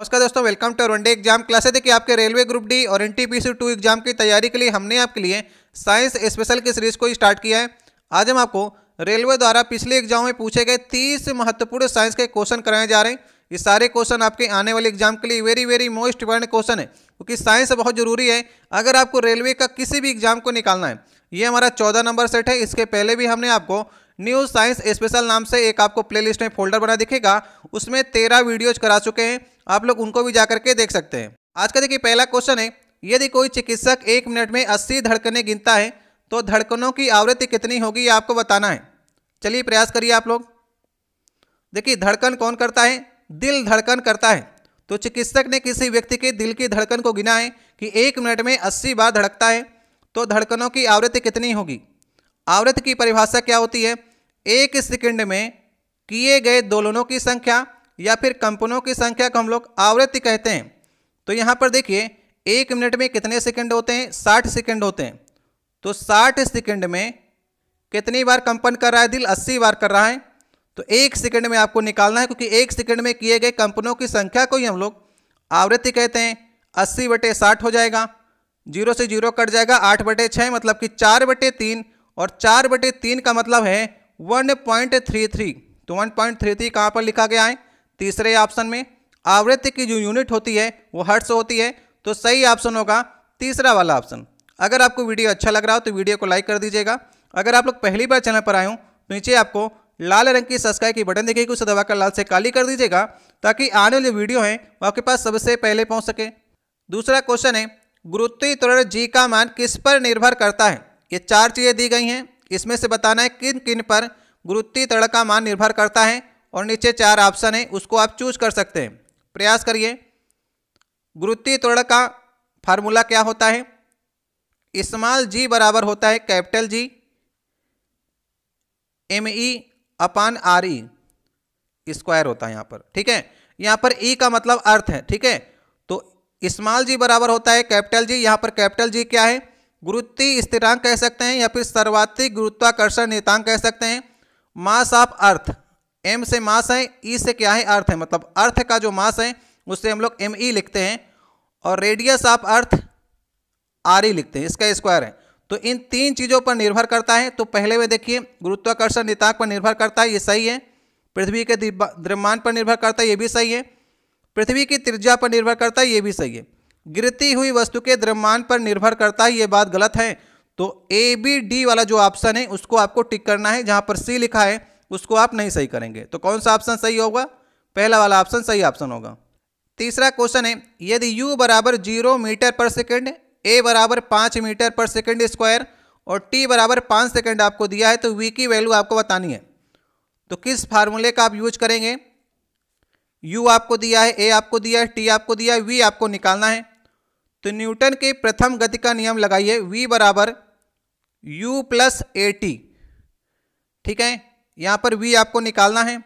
नमस्कार दोस्तों welcome to one day exam class देखिए, आपके रेलवे ग्रुप डी और N T P two exam की तैयारी के लिए हमने आपके लिए साइंस स्पेशल की सीरीज़ को स्टार्ट किया है। आज हम आपको रेलवे द्वारा पिछले एग्ज़ाम में पूछे गए तीस महत्वपूर्ण साइंस के क्वेश्चन कराए जा रहे हैं। ये सारे क्वेश्चन आपके आने वाले एग्ज़ाम के लिए very very most important question है, क्योंकि साइंस बहुत ज़रूरी है। अगर आपको रेलवे का किसी भी एग्ज़ाम को निकालना है, ये हमारा चौदह नंबर सेट है। इसके पहले भी हमने आपको न्यू साइंस स्पेशल नाम से एक आपको प्लेलिस्ट में फोल्डर बना दिखेगा। उसमें तेरह वीडियोज़ करा चुके हैं। आप लोग उनको भी जा करके देख सकते हैं। आज का देखिए पहला क्वेश्चन है, यदि कोई चिकित्सक एक मिनट में अस्सी धड़कने गिनता है तो धड़कनों की आवृत्ति कितनी होगी ये आपको बताना है। चलिए प्रयास करिए आप लोग। देखिए, धड़कन कौन करता है? दिल धड़कन करता है। तो चिकित्सक ने किसी व्यक्ति के दिल की धड़कन को गिना है कि एक मिनट में अस्सी बार धड़कता है तो धड़कनों की आवृत्ति कितनी होगी? आवृत्ति की परिभाषा क्या होती है? एक सेकंड में किए गए दोलनों की संख्या या फिर कंपनों की संख्या को हम लोग आवृत्ति कहते हैं। तो यहाँ पर देखिए, एक मिनट में कितने सेकंड होते हैं? साठ सेकंड होते हैं। तो साठ सेकंड में कितनी बार कंपन कर रहा है? दिल अस्सी बार कर रहा है। तो एक सेकंड में आपको निकालना है, क्योंकि एक सेकंड में किए गए कंपनों की संख्या को ही हम लोग आवृत्ति कहते हैं। अस्सी बटे साठ हो जाएगा। ज़ीरो से ज़ीरो कट जाएगा। आठ बटे छः मतलब कि चार बटे तीन। और चार बटे तीन का मतलब है वन पॉइंट थ्री थ्री तो वन पॉइंट थ्री थ्री कहाँ पर लिखा गया है? तीसरे ऑप्शन में आवृत्ति की जो यूनिट होती है, वो हर्ट्स होती है तो सही ऑप्शन होगा तीसरा वाला ऑप्शन अगर आपको वीडियो अच्छा लग रहा हो तो वीडियो को लाइक कर दीजिएगा. अगर आप लोग पहली बार चैनल पर आए हो तो नीचे आपको लाल रंग की सब्सक्राइब की बटन दिखेगी, उसे दबाकर लाल से काली कर दीजिएगा, ताकि आने वाली वीडियो है, वो आपके पास सबसे पहले पहुँच सके. दूसरा क्वेश्चन है गुरुत्वीय त्वरण जी का मान किस पर निर्भर करता है? ये चार चीज़ें दी गई हैं. इसमें से बताना है किन किन पर गुरुत्वीय त्वरण का मान निर्भर करता है और नीचे चार ऑप्शन है, उसको आप चूज़ कर सकते हैं। प्रयास करिए। गुरुत्वीय त्वरण का फार्मूला क्या होता है? स्मॉल जी बराबर होता है capital G M E upon R E square होता है यहाँ पर। ठीक है? यहाँ पर ई e का मतलब अर्थ है, ठीक है? तो स्मॉल जी बराबर होता है कैपिटल जी यहाँ पर कैपिटल जी क्या है? गुरुत्वीय स्थिरांक कह सकते हैं या फिर सर्वाधिक गुरुत्वाकर्षण नितांक कह सकते हैं। मास ऑफ़ अर्थ एम से मास है ई e से क्या है, अर्थ है। मतलब अर्थ का जो मास है उससे हम लोग एम ई लिखते हैं और radius of earth R E लिखते हैं। इसका स्क्वायर है। तो इन तीन चीज़ों पर निर्भर करता है। तो पहले में देखिए, गुरुत्वाकर्षण नितांक पर निर्भर करता है, ये सही है। पृथ्वी के द्रव्यमान पर निर्भर करता है, ये भी सही है। पृथ्वी की त्रिज्या पर निर्भर करता है, ये भी सही है। गिरती हुई वस्तु के द्रव्यमान पर निर्भर करता है, ये बात गलत है। तो ए बी डी वाला जो ऑप्शन है, उसको आपको टिक करना है, जहाँ पर सी लिखा है, उसको आप नहीं सही करेंगे। तो कौन सा ऑप्शन सही होगा? पहला वाला ऑप्शन सही ऑप्शन होगा। तीसरा क्वेश्चन है, यदि u बराबर zero metre per second a बराबर पाँच मीटर पर सेकेंड स्क्वायर और t बराबर पाँच सेकेंड आपको दिया है तो v की वैल्यू आपको बतानी है। तो किस फार्मूले का आप यूज़ करेंगे? U आपको दिया है, a आपको दिया है, t आपको दिया है, v आपको निकालना है। तो न्यूटन के प्रथम गति का नियम लगाइए, v बराबर u प्लस ए टी ठीक है? यहाँ पर v आपको निकालना है।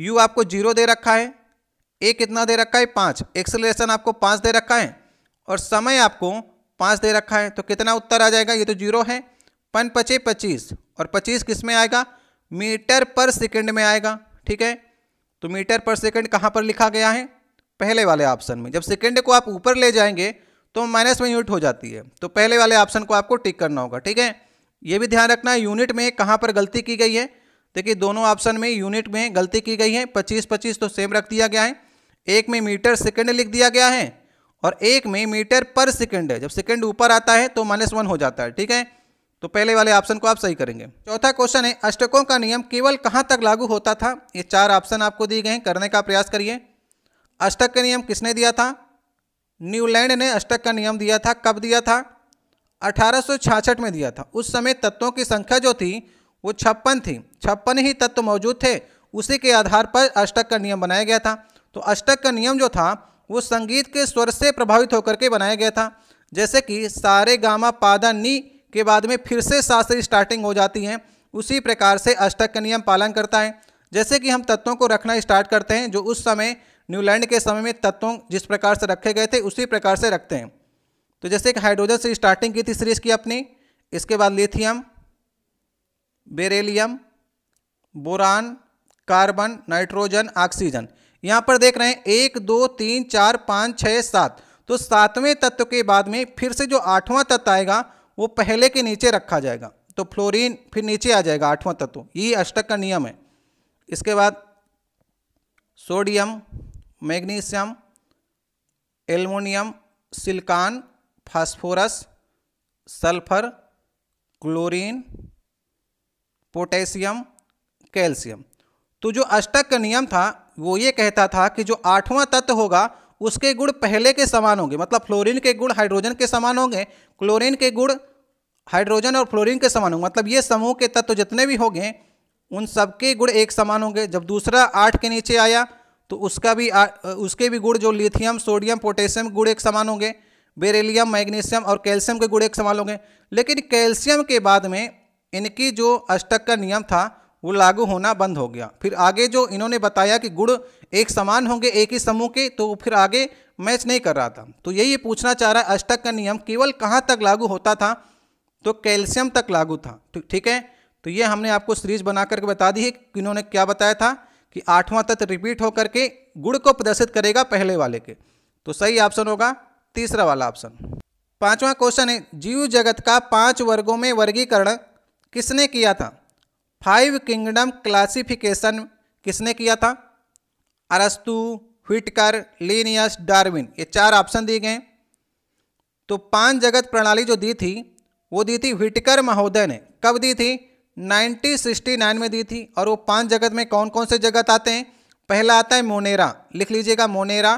U आपको ज़ीरो दे रखा है। A कितना दे रखा है? पाँच। एक्सलेशन आपको पाँच दे रखा है। और समय आपको पाँच दे रखा है। तो कितना उत्तर आ जाएगा? ये तो ज़ीरो है। पन पचे पच्चीस। और पच्चीस किसमें आएगा? मीटर पर सेकंड में आएगा। ठीक है? तो मीटर पर सेकंड कहाँ पर लिखा गया है? पहले वाले ऑप्शन में। जब सेकंड को आप ऊपर ले जाएँगे तो माइनस में यूनिट हो जाती है। तो पहले वाले ऑप्शन को आपको टिक करना होगा, ठीक है? ये भी ध्यान रखना है यूनिट में कहाँ पर गलती की गई है? देखिए, दोनों ऑप्शन में यूनिट में गलती की गई है पच्चीस पच्चीस तो सेम रख दिया गया है। एक में मीटर सेकेंड लिख दिया गया है और एक में मीटर पर सेकेंड है। जब सेकेंड ऊपर आता है तो माइनस वन हो जाता है, ठीक है? तो पहले वाले ऑप्शन को आप सही करेंगे। चौथा क्वेश्चन है, अष्टकों का नियम केवल कहाँ तक लागू होता था? ये चार ऑप्शन आपको दिए गए हैं, करने का प्रयास करिए। अष्टक का नियम किसने दिया था? न्यूलैंड ने अष्टक का नियम दिया था, कब दिया था? अठारह में दिया था। उस समय तत्वों की संख्या जो थी, वो छप्पन थी। छप्पन ही तत्व मौजूद थे, उसी के आधार पर अष्टक का नियम बनाया गया था। तो अष्टक का नियम जो था, वो संगीत के स्वर से प्रभावित होकर के बनाया गया था। जैसे कि सारे गामा पादा नी के बाद में फिर से शास्त्री स्टार्टिंग हो जाती हैं। उसी प्रकार से अष्टक का नियम पालन करता है। जैसे कि हम तत्वों को रखना स्टार्ट करते हैं, जो उस समय न्यूलैंड के समय में तत्वों जिस प्रकार से रखे गए थे, उसी प्रकार से रखते हैं। तो जैसे कि हाइड्रोजन से स्टार्टिंग की थी सीरीज़ की अपनी, इसके बाद lithium, beryllium, boron, carbon, nitrogen, oxygen. यहाँ पर देख रहे हैं, एक, दो, तीन, चार, पाँच छः सात। तो सातवें तत्व के बाद में फिर से जो आठवां तत्व आएगा, वो पहले के नीचे रखा जाएगा। तो फ्लोरीन फिर नीचे आ जाएगा, आठवां तत्व। यही अष्टक का नियम है। इसके बाद sodium magnesium aluminium silicon, phosphorus, sulphur, chlorine, potassium, calcium. तो जो अष्टक का नियम था, वो ये कहता था कि जो आठवां तत्व होगा, उसके गुण पहले के समान होंगे। मतलब फ्लोरीन के गुण हाइड्रोजन के समान होंगे, क्लोरीन के गुण हाइड्रोजन और फ्लोरीन के समान होंगे। मतलब ये समूह के तत्व जितने भी होंगे, उन सबके गुण एक समान होंगे। जब दूसरा आठ के नीचे आया तो उसका भी आ, उसके भी गुड़ जो लिथियम सोडियम पोटेशियम गुड़ एक समान होंगे। बेरेलियम मैग्नीशियम और कैल्शियम के गुड़ एक समान होंगे। लेकिन कैल्शियम के बाद में इनकी जो अष्टक का नियम था वो लागू होना बंद हो गया। फिर आगे जो इन्होंने बताया कि गुड़ एक समान होंगे एक ही समूह के तो फिर आगे मैच नहीं कर रहा था। तो यही पूछना चाह रहा है अष्टक का नियम केवल कहाँ तक लागू होता था? तो कैल्शियम तक लागू था। ठीक है? तो ये हमने आपको सीरीज़ बना करके बता दी है कि इन्होंने क्या बताया था? कि आठवां तत्व रिपीट होकर के गुड़ को प्रदर्शित करेगा पहले वाले के। तो सही ऑप्शन होगा, तीसरा वाला ऑप्शन पांचवा क्वेश्चन है, जीव जगत का पाँच वर्गों में वर्गीकरण किसने किया था? फाइव किंगडम क्लासिफिकेशन किसने किया था? अरस्तु व्हिटकर लीनियस डार्विन ये चार ऑप्शन दिए गए तो पाँच जगत प्रणाली जो दी थी, वो दी थी व्हिटकर महोदय ने। कब दी थी? 1969 में दी थी और वो पाँच जगत में कौन कौन से जगत आते हैं? पहला आता है मोनेरा। लिख लीजिएगा, मोनेरा,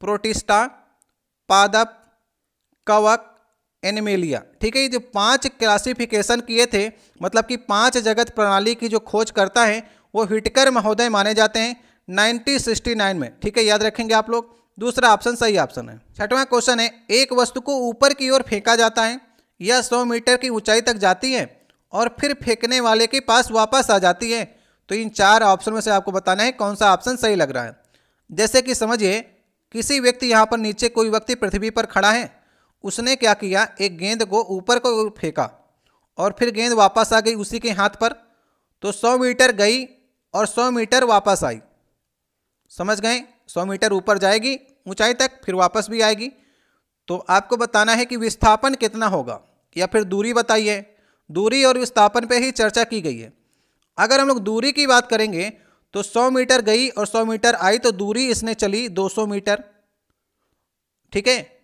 प्रोटिस्टा, पादप, कवक, एनिमेलिया। ठीक है, ये जो पाँच क्लासिफिकेशन किए थे मतलब कि पाँच जगत प्रणाली की जो खोज करता है, वो हिटकर महोदय माने जाते हैं 1969 में। ठीक है, याद रखेंगे आप लोग। दूसरा ऑप्शन सही ऑप्शन है। छठवां क्वेश्चन है, एक वस्तु को ऊपर की ओर फेंका जाता है, यह 100 मीटर की ऊंचाई तक जाती है और फिर फेंकने वाले के पास वापस आ जाती है। तो इन चार ऑप्शन में से आपको बताना है कौन सा ऑप्शन सही लग रहा है। जैसे कि समझिए, किसी व्यक्ति यहाँ पर नीचे कोई व्यक्ति पृथ्वी पर खड़ा है। उसने क्या किया? एक गेंद को ऊपर को फेंका और फिर गेंद वापस आ गई उसी के हाथ पर। तो 100 मीटर गई और 100 मीटर वापस आई। समझ गए? 100 मीटर ऊपर जाएगी, ऊंचाई तक फिर वापस भी आएगी। तो आपको बताना है कि विस्थापन कितना होगा। या फिर दूरी बताइए। दूरी और विस्थापन पे ही चर्चा की गई है। अगर हम लोग दूरी की बात करेंगे तो 100 मीटर गई और 100 मीटर आई तो दूरी इसने चली 200 मीटर। ठीक है?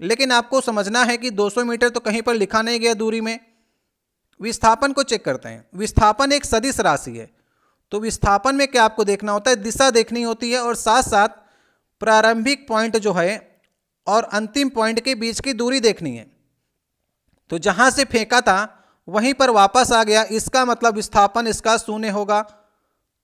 लेकिन आपको समझना है कि 200 मीटर तो कहीं पर लिखा नहीं गया दूरी में। विस्थापन को चेक करते हैं। विस्थापन एक सदिश राशि है। तो विस्थापन में क्या आपको देखना होता है? दिशा देखनी होती है और साथ साथ प्रारंभिक पॉइंट जो है और अंतिम पॉइंट के बीच की दूरी देखनी है। तो जहाँ से फेंका था, वहीं पर वापस आ गया। इसका मतलब विस्थापन इसका शून्य होगा।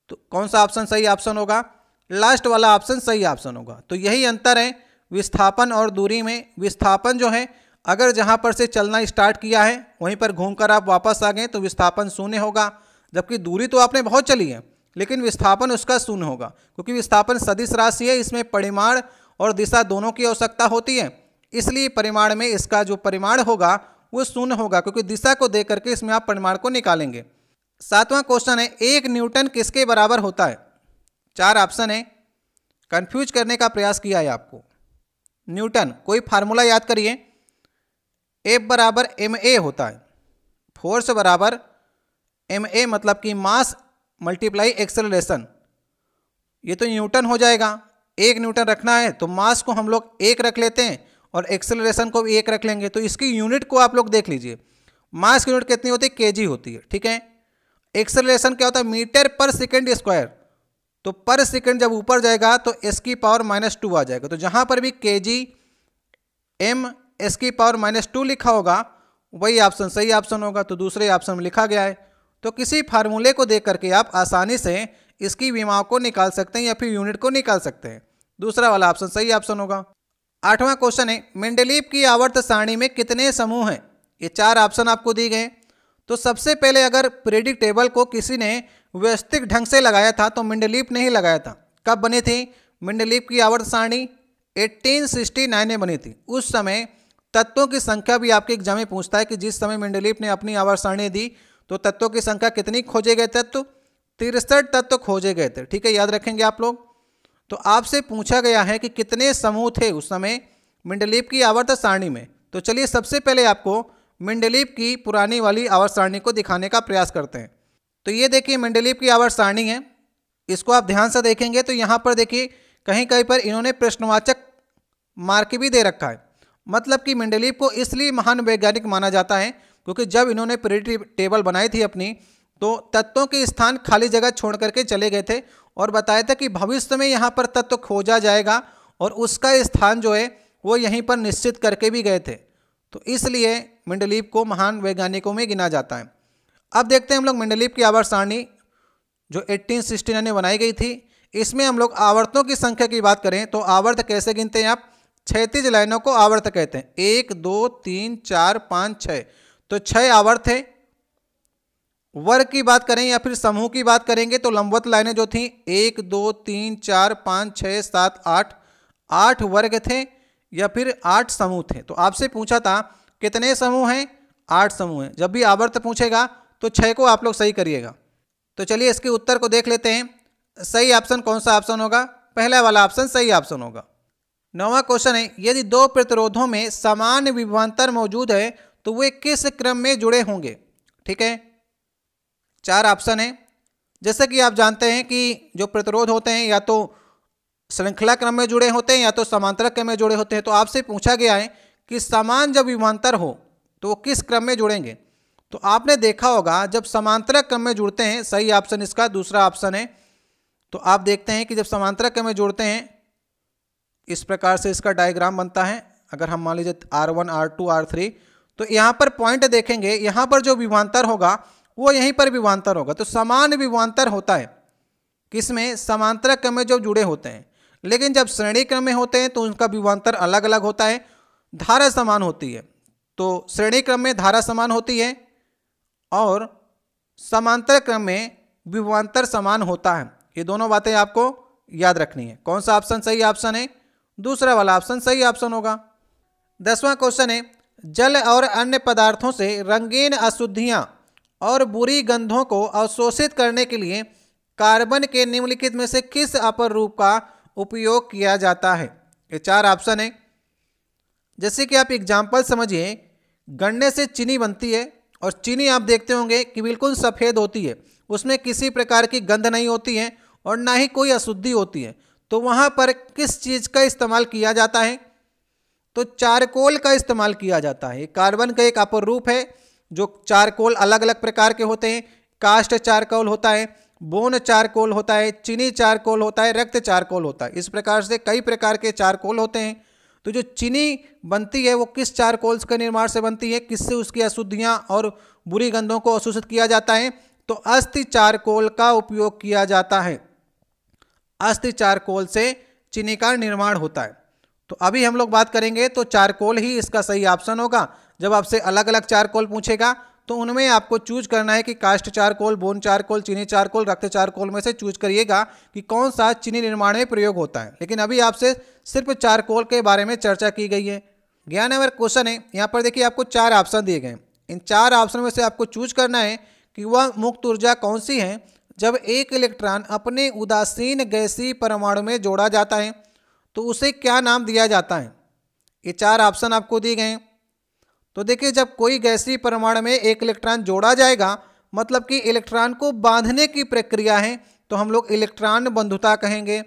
तो कौन सा ऑप्शन सही ऑप्शन होगा? लास्ट वाला ऑप्शन सही ऑप्शन होगा। तो यही अंतर है विस्थापन और दूरी में। विस्थापन जो है, अगर जहाँ पर से चलना स्टार्ट किया है, वहीं पर घूमकर आप वापस आ गए तो विस्थापन शून्य होगा। जबकि दूरी तो आपने बहुत चली है, लेकिन विस्थापन उसका शून्य होगा। क्योंकि विस्थापन सदिश राशि है, इसमें परिमाण और दिशा दोनों की आवश्यकता होती है। इसलिए परिमाण में इसका जो परिमाण होगा वो शून्य होगा, क्योंकि दिशा को दे करके इसमें आप परिमाण को निकालेंगे। सातवां क्वेश्चन है, एक न्यूटन किसके बराबर होता है? चार ऑप्शन है। कंफ्यूज करने का प्रयास किया है आपको। न्यूटन, कोई फार्मूला याद करिए। एफ़ बराबर एम ए होता है। फोर्स बराबर एम ए मतलब कि मास मल्टीप्लाई एक्सेलरेशन ये तो न्यूटन हो जाएगा। एक न्यूटन रखना है तो मास को हम लोग एक रख लेते हैं। और एक्सेलरेशन को भी एक रख लेंगे तो इसकी यूनिट को आप लोग देख लीजिए। मास की यूनिट कितनी होती है? के होती है, ठीक है? एक्सेलरेशन क्या होता है? मीटर पर सेकेंड स्क्वायर तो पर सेकेंड जब ऊपर जाएगा तो एस की पावर माइनस टू आ जाएगा। तो जहाँ पर भी के जी एम एस की पावर माइनस टू लिखा होगा, वही ऑप्शन सही ऑप्शन होगा। तो दूसरे ऑप्शन में लिखा गया है। तो किसी फार्मूले को देख करके आप आसानी से इसकी विमाओं को निकाल सकते हैं या फिर यूनिट को निकाल सकते हैं। दूसरा वाला ऑप्शन सही ऑप्शन होगा। आठवां क्वेश्चन है, मेंडलीप की आवर्त सारणी में कितने समूह हैं? ये चार ऑप्शन आपको दिए गए तो सबसे पहले अगर प्रेडिक्ट टेबल को किसी ने व्यवस्थित ढंग से लगाया था तो मिंडलीप ने ही लगाया था। कब बनी थी? मिंडलीप की आवर्त सारणी 1869 में बनी थी। उस समय तत्वों की संख्या भी आपके एग्ज़ाम में पूछता है कि जिस समय मिंडलीप ने अपनी आवर्त सारणी दी तो तत्वों की संख्या कितनी खोजे गए तत्व? तिरसठ तत्व खोजे गए थे। ठीक है, याद रखेंगे आप लोग। तो आपसे पूछा गया है कि कितने समूह थे उस समय मिंडलीप की आवर्त सारणी में? तो चलिए सबसे पहले आपको मिंडलीप की पुरानी वाली आवर्त सारणी को दिखाने का प्रयास करते हैं। तो ये देखिए, मिंडलीप की आवर्त सारणी है। इसको आप ध्यान से देखेंगे तो यहाँ पर देखिए, कहीं कहीं पर इन्होंने प्रश्नवाचक मार्क भी दे रखा है। मतलब कि मिंडलीप को इसलिए महान वैज्ञानिक माना जाता है क्योंकि जब इन्होंने प्रियोरिटी टेबल बनाई थी अपनी तो तत्वों के स्थान खाली जगह छोड़ करके चले गए थे और बताया था कि भविष्य में यहाँ पर तत्व खोजा जाएगा और उसका स्थान जो है, वो यहीं पर निश्चित करके भी गए थे। तो इसलिए मंडलीप को महान वैज्ञानिकों में गिना जाता है। अब देखते हैं हम लोग मंडलीप की आवर्त सारणी जो एट्टीन में बनाई गई थी। इसमें हम लोग आवर्तों की संख्या की बात करें तो आवर्त कैसे गिनते हैं आप? क्षैतिज लाइनों को आवर्त कहते हैं। एक, दो, तीन, चार, पाँच छः तो छः आवर्त है। वर्ग की बात करें या फिर समूह की बात करेंगे तो लंबवत लाइनें जो थी, एक, दो, तीन, चार, पाँच छः सात, आठ आठ वर्ग थे या फिर आठ समूह थे। तो आपसे पूछा था, कितने समूह हैं? आठ समूह हैं। जब भी आवर्त पूछेगा तो छः को आप लोग सही करिएगा। तो चलिए इसके उत्तर को देख लेते हैं। सही ऑप्शन कौन सा ऑप्शन होगा? पहला वाला ऑप्शन सही ऑप्शन होगा। नौवा क्वेश्चन है, यदि दो प्रतिरोधों में समान विभवांतर मौजूद है तो वे किस क्रम में जुड़े होंगे? ठीक है? चार ऑप्शन है। जैसे कि आप जानते हैं कि जो प्रतिरोध होते हैं, या तो श्रृंखला क्रम में जुड़े होते हैं, या तो समांतर क्रम में जुड़े होते हैं। तो आपसे पूछा गया है कि समान जब विमांतर हो तो वो किस क्रम में जुड़ेंगे? तो आपने देखा होगा, जब समांतर क्रम में जुड़ते हैं, सही ऑप्शन इसका दूसरा ऑप्शन है। तो आप देखते हैं कि जब समांतर क्रम में जुड़ते हैं, इस प्रकार से इसका डायग्राम बनता है। अगर हम मान लीजिए R one, R two, R three तो यहाँ पर पॉइंट देखेंगे। यहाँ पर जो विभांतर होगा वो यहीं पर विवांतर होगा। तो समान विभांतर होता है। किसमें? समांतर क्रम में जो जुड़े होते हैं। लेकिन जब श्रेणी क्रम में होते हैं तो उनका विवांतर अलग अलग होता है। धारा समान होती है। तो श्रेणी क्रम में धारा समान होती है और समांतर क्रम में विवांतर समान होता है। ये दोनों बातें आपको याद रखनी है। कौन सा ऑप्शन सही ऑप्शन है? दूसरा वाला ऑप्शन सही ऑप्शन होगा। दसवां क्वेश्चन है, जल और अन्य पदार्थों से रंगीन अशुद्धियाँ और बुरी गंधों को अवशोषित करने के लिए कार्बन के निम्नलिखित में से किस अपर रूप का उपयोग किया जाता है? ये चार ऑप्शन है। जैसे कि आप एग्ज़ाम्पल समझिए, गन्ने से चीनी बनती है और चीनी आप देखते होंगे कि बिल्कुल सफ़ेद होती है। उसमें किसी प्रकार की गंध नहीं होती है और ना ही कोई अशुद्धि होती है। तो वहाँ पर किस चीज़ का इस्तेमाल किया जाता है? तो चारकोल का इस्तेमाल किया जाता है। कार्बन का एक अपर रूप है जो चारकोल अलग अलग प्रकार के होते हैं कास्ट चारकोल होता है, बोन चारकोल होता है, चीनी चारकोल होता है, रक्त चारकोल होता है। इस प्रकार से कई प्रकार के चारकोल होते हैं। तो जो चीनी बनती है, वो किस चारकोल्स के निर्माण से बनती है, किससे उसकी अशुद्धियाँ और बुरी गंधों को अशोषित किया जाता है तो अस्थि चारकोल का उपयोग किया जाता है। अस्थि चारकोल से चीनी का निर्माण होता है। तो अभी हम लोग बात करेंगे तो चारकोल ही इसका सही ऑप्शन होगा। जब आपसे अलग अलग चार चारकोल पूछेगा तो उनमें आपको चूज़ करना है कि cast charcoal bone char charcoal, चीनी चार चारकोल, रक्त चार चारकोल में से चूज़ करिएगा कि कौन सा चीनी निर्माण में प्रयोग होता है। लेकिन अभी आपसे सिर्फ़ चारकोल के बारे में चर्चा की गई है। ज्ञान नंबर क्वेश्चन है, यहाँ पर देखिए आपको चार ऑप्शन दिए गए इन चार ऑप्शन में से आपको चूज़ करना है कि वह मुक्त ऊर्जा कौन सी है, जब एक इलेक्ट्रॉन अपने उदासीन गैसी परमाणु में जोड़ा जाता है तो उसे क्या नाम दिया जाता है? ये चार ऑप्शन आपको दिए गए हैं। तो देखिए, जब कोई गैसीय परमाणु में एक इलेक्ट्रॉन जोड़ा जाएगा मतलब कि इलेक्ट्रॉन को बांधने की प्रक्रिया है तो हम लोग इलेक्ट्रॉन बंधुता कहेंगे।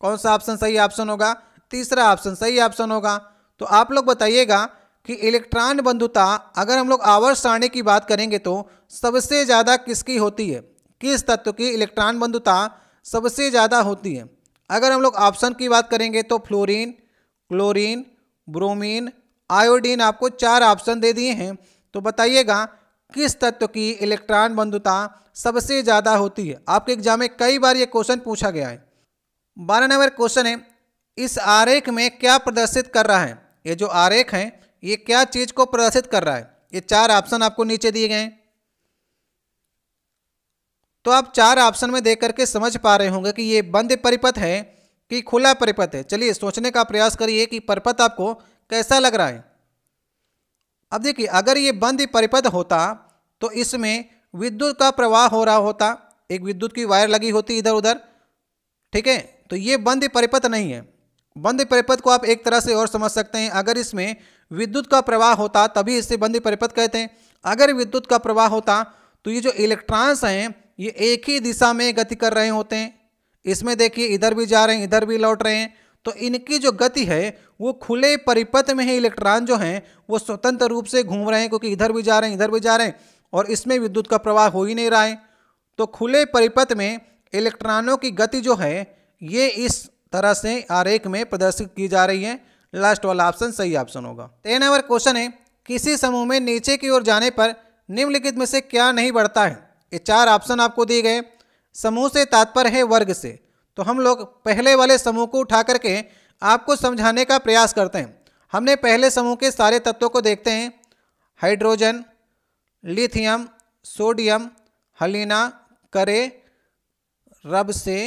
कौन सा ऑप्शन सही ऑप्शन होगा? तीसरा ऑप्शन सही ऑप्शन होगा। तो आप लोग बताइएगा कि इलेक्ट्रॉन बंधुता, अगर हम लोग आवर्त सारणी की बात करेंगे तो सबसे ज़्यादा किसकी होती है? किस तत्व की? इलेक्ट्रॉन बंधुता सबसे ज़्यादा होती है। अगर हम लोग ऑप्शन की बात करेंगे तो फ्लोरीन, क्लोरीन, ब्रोमीन आयोडीन आपको चार ऑप्शन दे दिए हैं। तो बताइएगा, किस तत्व की इलेक्ट्रॉन बंधुता सबसे ज़्यादा होती है? आपके एग्ज़ाम में कई बार ये क्वेश्चन पूछा गया है। बारह नंबर क्वेश्चन है, इस आरेख में क्या प्रदर्शित कर रहा है? ये जो आरेख है, ये क्या चीज़ को प्रदर्शित कर रहा है? ये चार ऑप्शन आपको नीचे दिए गए हैं। तो आप चार ऑप्शन में देख करके समझ पा रहे होंगे कि ये बंद परिपथ है कि खुला परिपथ है। चलिए, सोचने का प्रयास करिए कि परिपथ आपको कैसा लग रहा है? अब देखिए, अगर ये बंद परिपथ होता तो इसमें विद्युत का प्रवाह हो रहा होता। एक विद्युत की वायर लगी होती इधर उधर, ठीक है? तो ये बंद परिपथ नहीं है। बंद परिपथ को आप एक तरह से और समझ सकते हैं। अगर इसमें विद्युत का प्रवाह होता, तभी इसे बंद परिपथ कहते हैं। अगर विद्युत का प्रवाह होता तो ये जो इलेक्ट्रॉन्स हैं, ये एक ही दिशा में गति कर रहे होते हैं। इसमें देखिए, इधर भी जा रहे हैं, इधर भी लौट रहे हैं। तो इनकी जो गति है, वो खुले परिपथ में ही इलेक्ट्रॉन जो हैं, वो स्वतंत्र रूप से घूम रहे हैं क्योंकि इधर भी जा रहे हैं, इधर भी जा रहे हैं और इसमें विद्युत का प्रवाह हो ही नहीं रहा है। तो खुले परिपथ में इलेक्ट्रॉनों की गति जो है, ये इस तरह से आरेख में प्रदर्शित की जा रही है। लास्ट वाला ऑप्शन सही ऑप्शन होगा। टेन नंबर क्वेश्चन है, किसी समूह में नीचे की ओर जाने पर निम्नलिखित में से क्या नहीं बढ़ता है? ये चार ऑप्शन आपको दिए गए समूह से तात्पर्य है वर्ग से। तो हम लोग पहले वाले समूह को उठा करके आपको समझाने का प्रयास करते हैं। हमने पहले समूह के सारे तत्वों को देखते हैं। हाइड्रोजन, लिथियम, सोडियम, हलीना, करे, रब से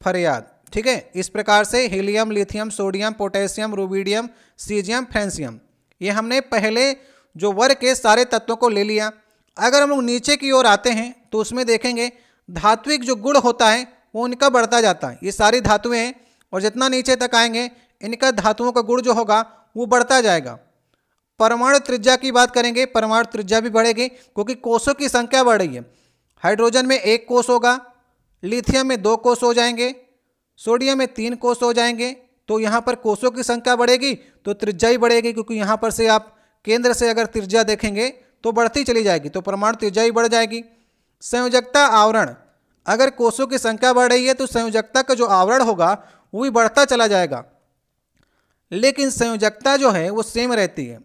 फरियाद, ठीक है? इस प्रकार से helium, lithium, sodium, potassium, rubidium, caesium, francium, ये हमने पहले जो वर्ग के सारे तत्वों को ले लिया। अगर हम लोग नीचे की ओर आते हैं तो उसमें देखेंगे धात्विक जो गुण होता है, वो उनका बढ़ता जाता है। ये सारी धातुएँ हैं और जितना नीचे तक आएँगे, इनका धातुओं का गुण जो होगा, वो बढ़ता जाएगा। परमाणु त्रिज्या की बात करेंगे, परमाणु त्रिज्या भी बढ़ेगी, क्योंकि कोषों की संख्या बढ़ रही है। हाइड्रोजन में एक कोष होगा, लिथियम में दो कोष हो जाएँगे, सोडियम में तीन कोष हो जाएँगे तो यहाँ पर कोषों की संख्या बढ़ेगी तो त्रिज्या ही बढ़ेगी, क्योंकि यहाँ पर से आप केंद्र से अगर त्रिज्या देखेंगे तो बढ़ती चली जाएगी तो परमाणु त्रिज्या ही बढ़ जाएगी। संयोजकता आवरण। अगर कोषों की संख्या बढ़ रही है तो संयोजकता का जो आवरण होगा, वो भी बढ़ता चला जाएगा। लेकिन संयोजकता जो है, वो सेम रहती है।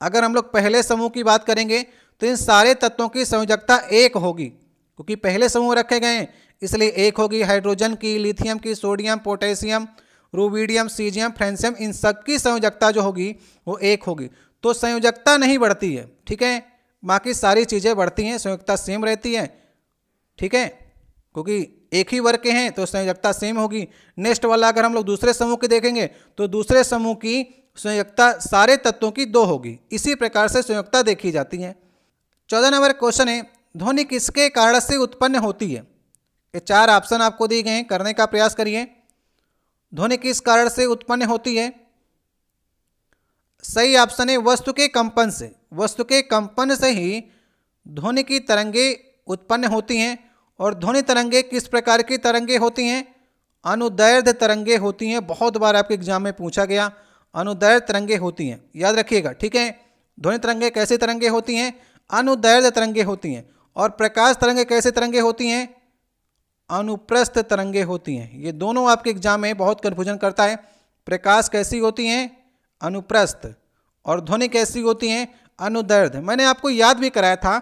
अगर हम लोग पहले समूह की बात करेंगे तो इन सारे तत्वों की संयोजकता एक होगी, क्योंकि पहले समूह रखे गए हैं। इसलिए एक होगी हाइड्रोजन की, लिथियम की, sodium, potassium, rubidium, caesium francium इन सब की संयोजकता जो होगी, वो एक होगी। तो संयोजकता नहीं बढ़ती है, ठीक है? बाकी सारी चीज़ें बढ़ती हैं, संयोजकता सेम रहती है। ठीक है? क्योंकि एक ही वर्ग के हैं तो संयोजकता सेम होगी। नेक्स्ट वाला अगर हम लोग दूसरे समूह की देखेंगे तो दूसरे समूह की संयोजकता सारे तत्वों की दो होगी। इसी प्रकार से संयोजकता देखी जाती है। चौदह नंबर क्वेश्चन है, ध्वनि किसके कारण से उत्पन्न होती है? ये चार ऑप्शन आपको दिए गए हैं, करने का प्रयास करिए। ध्वनि किस कारण से उत्पन्न होती है? सही ऑप्शन है, वस्तु के कंपन से। वस्तु के कंपन से ही ध्वनि की तरंगे उत्पन्न होती हैं और ध्वनि तरंगे किस प्रकार की तरंगे होती हैं? अनुदैर्ध तरंगे होती हैं। बहुत बार आपके एग्ज़ाम में पूछा गया अनुदैर्ध तरंगे होती हैं। याद रखिएगा, ठीक है? ध्वनि तरंगे कैसे तरंगे होती हैं? अनुदैर्ध तरंगे होती हैं। और प्रकाश तरंगे कैसे तरंगे होती हैं? अनुप्रस्थ तरंगे होती हैं। ये दोनों आपके एग्ज़ाम में बहुत कन्फ्यूज़न करता है। प्रकाश कैसी होती हैं? अनुप्रस्थ। और ध्वनि कैसी होती हैं? अनुदर्ध मैंने आपको याद भी कराया था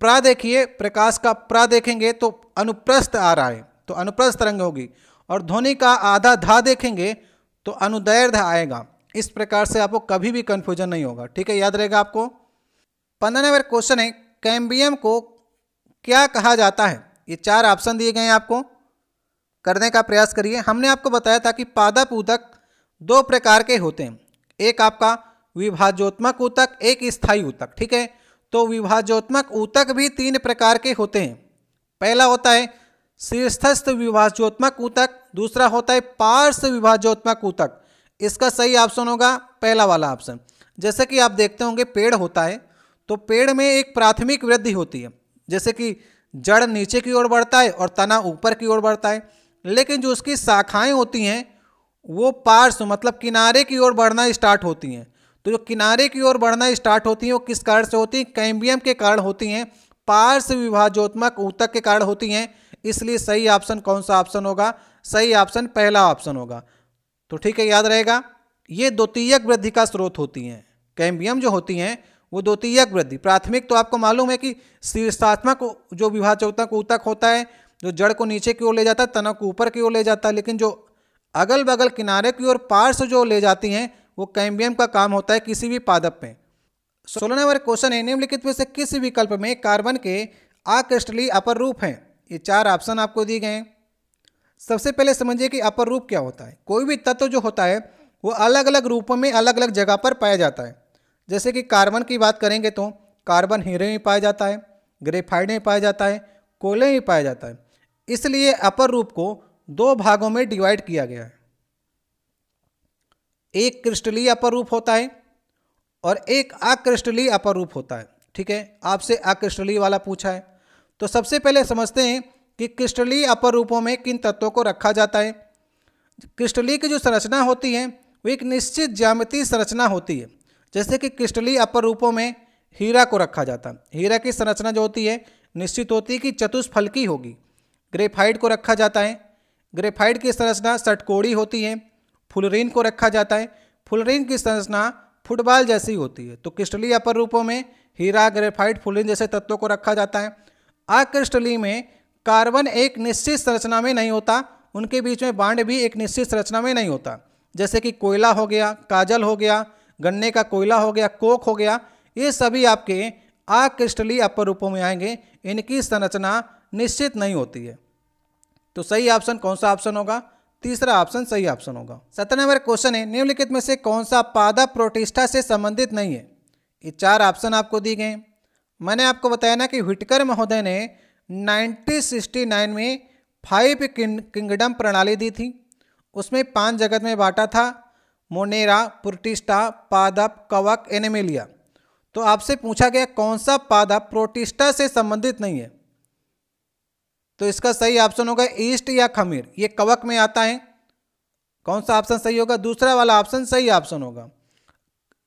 प्रा देखिए प्रकाश का प्रा देखेंगे तो अनुप्रस्थ आ रहा है तो अनुप्रस्थ तरंग होगी। और ध्वनि का आधा धा देखेंगे तो अनुदैर्ध आएगा। इस प्रकार से आपको कभी भी कन्फ्यूज़न नहीं होगा। ठीक है, याद रहेगा आपको? पंद्रह नंबर क्वेश्चन है, कैम्बियम को क्या कहा जाता है? ये चार ऑप्शन दिए गए हैं आपको। करने का प्रयास करिए। हमने आपको बताया था कि पादप ऊतक दो प्रकार के होते हैं। एक आपका विभाजोत्मक ऊतक, एक स्थायी ऊतक। ठीक है तो विभाजोत्मक ऊतक भी तीन प्रकार के होते हैं। पहला होता है शीर्षस्थ विभाजोत्मक ऊतक, दूसरा होता है पार्श्व विभाजोत्मक ऊतक। इसका सही ऑप्शन होगा पहला वाला ऑप्शन जैसे कि आप देखते होंगे पेड़ होता है तो पेड़ में एक प्राथमिक वृद्धि होती है। जैसे कि जड़ नीचे की ओर बढ़ता है और तना ऊपर की ओर बढ़ता है। लेकिन जो उसकी शाखाएँ होती हैं, वो पार्श्व मतलब किनारे की ओर बढ़ना स्टार्ट होती हैं। तो जो किनारे की ओर बढ़ना स्टार्ट होती हैं, वो किस कारण से होती हैं? कैम्बियम के कारण होती हैं। पार्श्व विभाजोत्मक ऊतक के कारण होती हैं। इसलिए सही ऑप्शन कौन सा ऑप्शन होगा? सही ऑप्शन पहला ऑप्शन होगा। तो ठीक है, याद रहेगा, ये द्वितीयक वृद्धि का स्रोत होती हैं। कैम्बियम जो होती हैं, वो द्वितीयक वृद्धि। प्राथमिक तो आपको मालूम है कि शीर्षात्मक जो विभाजोत्मक ऊतक होता है, जो जड़ को नीचे की ओर ले जाता है तना को ऊपर की ओर ले जाता है, लेकिन जो अगल बगल किनारे की ओर पार्श्व जो ले जाती हैं वो कैम्बियम का काम होता है किसी भी पादप में। सोलह नंबर क्वेश्चन है, निम्नलिखित में से किस विकल्प में कार्बन के आकृष्टली अपर रूप हैं। ये चार ऑप्शन आपको दिए गए हैं। सबसे पहले समझिए कि अपर रूप क्या होता है। कोई भी तत्व जो होता है, वो अलग अलग रूपों में अलग अलग जगह पर पाया जाता है। जैसे कि कार्बन की बात करेंगे तो कार्बन हीरे में पाया जाता है, ग्रेफाइड में पाया जाता है कोयले में पाया जाता है। इसलिए अपर रूप को दो भागों में डिवाइड किया गया है। एक क्रिस्टलीय अपर रूप होता है और एक अक्रिस्टलीय अपर रूप होता है। ठीक है? आपसे अक्रिस्टलीय वाला पूछा है। तो सबसे पहले समझते हैं कि क्रिस्टलीय अपर रूपों में किन तत्वों को रखा जाता है। क्रिस्टलीय की जो संरचना होती है, वो एक निश्चित ज्यामितीय संरचना होती है। जैसे कि क्रिस्टलीय अपर रूपों में हीरा को रखा जाता है। हीरा की संरचना जो होती है, निश्चित होती है कि चतुष्फलकी होगी। ग्रेफाइड को रखा जाता है। ग्रेफाइड की संरचना सटकोड़ी होती है। फुलरीन को रखा जाता है। फुलरीन की संरचना फुटबॉल जैसी होती है। तो क्रिस्टलीय अपर रूपों में हीरा ग्रेफाइड फुलरीन जैसे तत्वों को रखा जाता है। अक्रिस्टलीय में कार्बन एक निश्चित संरचना में नहीं होता, उनके बीच में बांड भी एक निश्चित संरचना में नहीं होता। जैसे कि कोयला हो गया, काजल हो गया, गन्ने का कोयला हो गया, कोक हो गया, ये सभी आपके अक्रिस्टलीय अपर रूपों में आएँगे। इनकी संरचना निश्चित नहीं होती है। तो सही ऑप्शन कौन सा ऑप्शन होगा? तीसरा ऑप्शन, सही ऑप्शन होगा। सत्रह नंबर क्वेश्चन है, निम्नलिखित में से कौन सा पादप प्रोटिस्टा से संबंधित नहीं है? ये चार ऑप्शन आपको दिए गए मैंने आपको बताया ना कि विटकर महोदय ने 1969 में फाइव किंगडम प्रणाली दी थी। उसमें पाँच जगत में बांटा था, मोनेरा प्रोटिस्टा पादप, कवक एनेमेलिया तो आपसे पूछा गया कौन सा पादप प्रोटिस्टा से संबंधित नहीं है? तो इसका सही ऑप्शन होगा ईस्ट या खमीर। ये कवक में आता है। कौन सा ऑप्शन सही होगा? दूसरा वाला ऑप्शन सही ऑप्शन होगा।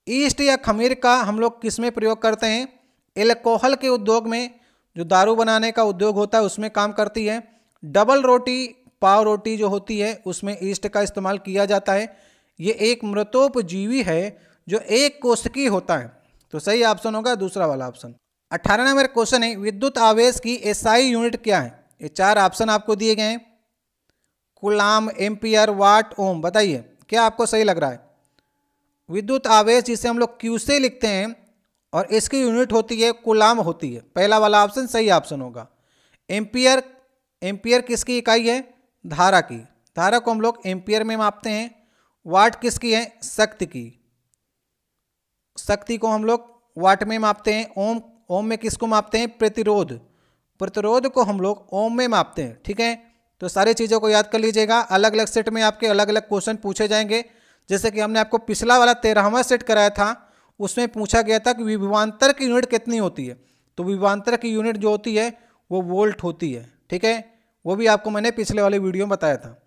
ईस्ट या खमीर का हम लोग किसमें प्रयोग करते हैं? एल्कोहल के उद्योग में जो दारू बनाने का उद्योग होता है, उसमें काम करती है। डबल रोटी, पाव रोटी जो होती है, उसमें ईस्ट का इस्तेमाल किया जाता है। ये एक मृतोपजीवी है जो एक कोशिकी होता है। तो सही ऑप्शन होगा दूसरा वाला ऑप्शन अठारह नंबर क्वेश्चन है, विद्युत आवेश की एसआई यूनिट क्या है? ये चार ऑप्शन आपको दिए गए हैं। कुलाम, एम्पियर, वाट, ओम, बताइए, क्या आपको सही लग रहा है? विद्युत आवेश जिसे हम लोग क्यू से लिखते हैं और इसकी यूनिट होती है, कुलाम होती है। पहला वाला ऑप्शन सही ऑप्शन होगा। एम्पियर एम्पियर किसकी इकाई है? धारा की। धारा को हम लोग एम्पियर में मापते हैं। वाट किसकी है? शक्ति की। शक्ति को हम लोग वाट में मापते हैं। ओम ओम में किसको मापते हैं? प्रतिरोध। प्रतिरोध को हम लोग ओम में मापते हैं, ठीक है? तो सारी चीज़ों को याद कर लीजिएगा। अलग अलग सेट में आपके अलग अलग क्वेश्चन पूछे जाएँगे। जैसे कि हमने आपको पिछला वाला तेरहवा सेट कराया था, उसमें पूछा गया था कि विभवान्तर की यूनिट कितनी होती है? तो विभवान्तर की यूनिट जो होती है, वो वोल्ट होती है, ठीक है? वो भी आपको मैंने पिछले वाले वीडियो में बताया था।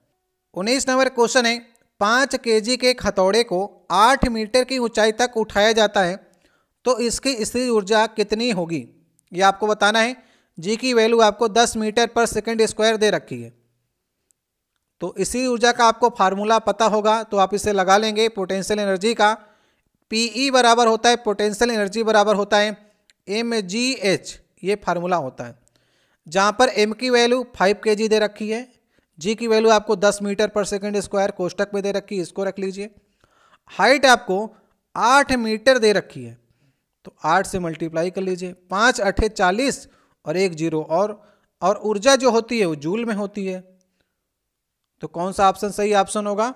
उन्नीस नंबर क्वेश्चन है, पाँच के के खतौड़े को आठ मीटर की ऊंचाई तक उठाया जाता है तो इसकी स्थिर ऊर्जा कितनी होगी? ये आपको बताना है। जी की वैल्यू आपको 10 मीटर पर सेकंड स्क्वायर दे रखी है। तो इसी ऊर्जा का आपको फार्मूला पता होगा तो आप इसे लगा लेंगे पोटेंशियल एनर्जी का। पी ई बराबर होता है पोटेंशियल एनर्जी बराबर होता है एम जी एच ये फार्मूला होता है। जहाँ पर एम की वैल्यू फाइव के जी दे रखी है जी की वैल्यू आपको दस मीटर पर सेकेंड स्क्वायर कोष्टक में दे रखी है, इसको रख लीजिए। हाइट आपको आठ मीटर दे रखी है तो आठ से मल्टीप्लाई कर लीजिए, पाँच अठे चालीस और एक ज़ीरो और और ऊर्जा जो होती है वो जूल में होती है। तो कौन सा ऑप्शन सही ऑप्शन होगा?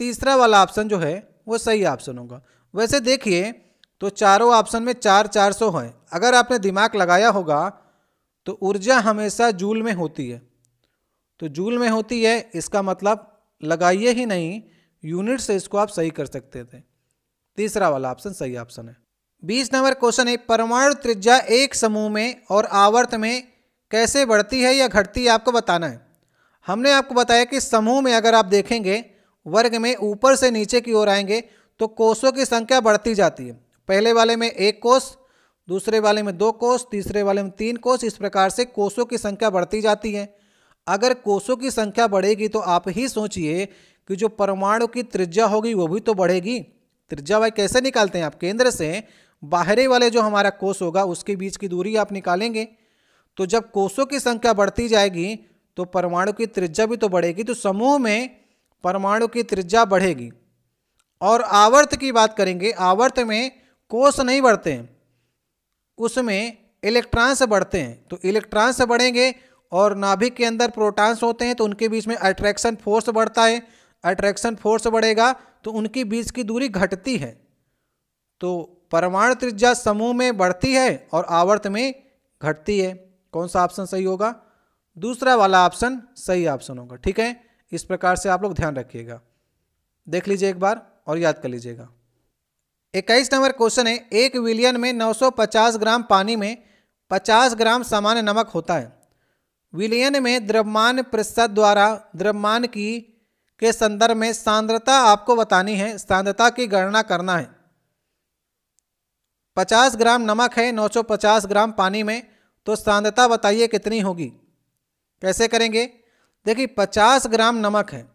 तीसरा वाला ऑप्शन जो है, वो सही ऑप्शन होगा। वैसे देखिए तो चारों ऑप्शन में चार चार सौ है। अगर आपने दिमाग लगाया होगा तो ऊर्जा हमेशा जूल में होती है। तो जूल में होती है, इसका मतलब लगाइए ही नहीं, यूनिट से इसको आप सही कर सकते थे। तीसरा वाला ऑप्शन सही ऑप्शन है। बीस नंबर क्वेश्चन है, परमाणु त्रिज्या एक समूह में और आवर्त में कैसे बढ़ती है या घटती है, आपको बताना है। हमने आपको बताया कि समूह में अगर आप देखेंगे, वर्ग में ऊपर से नीचे की ओर आएँगे तो कोषों की संख्या बढ़ती जाती है। पहले वाले में एक कोष दूसरे वाले में दो कोष तीसरे वाले में तीन कोष इस प्रकार से कोषों की संख्या बढ़ती जाती है। अगर कोषों की संख्या बढ़ेगी तो आप ही सोचिए कि जो परमाणु की त्रिज्या होगी, वो भी तो बढ़ेगी। त्रिज्या भाई कैसे निकालते हैं आप? केंद्र से बाहरी वाले जो हमारा कोष होगा, उसके बीच की दूरी आप निकालेंगे तो जब कोषों की संख्या बढ़ती जाएगी तो परमाणु की त्रिज्या भी तो बढ़ेगी तो समूह में परमाणु की त्रिज्या बढ़ेगी। और आवर्त की बात करेंगे, आवर्त में कोष नहीं बढ़ते हैं, उसमें इलेक्ट्रॉन्स बढ़ते हैं तो इलेक्ट्रॉन्स बढ़ेंगे और नाभिक के अंदर प्रोटॉन्स होते हैं तो उनके बीच में अट्रैक्शन फोर्स बढ़ता है, अट्रैक्शन फोर्स बढ़ेगा तो उनके बीच की दूरी घटती है तो परमाणु त्रिज्या समूह में बढ़ती है और आवर्त में घटती है। कौन सा ऑप्शन सही होगा? दूसरा वाला ऑप्शन सही ऑप्शन होगा। ठीक है? इस प्रकार से आप लोग ध्यान रखिएगा। देख लीजिए एक बार और याद कर लीजिएगा। इक्कीस नंबर क्वेश्चन है। एक विलियन में 950 ग्राम पानी में 50 ग्राम सामान्य नमक होता है। विलियन में द्रव्यमान प्रतिशत द्वारा द्रव्यमान की के संदर्भ में सांद्रता आपको बतानी है। सांद्रता की गणना करना है। 50 ग्राम नमक है 950 ग्राम पानी में तो सांद्रता बताइए कितनी होगी? कैसे करेंगे? देखिए 50 ग्राम नमक है,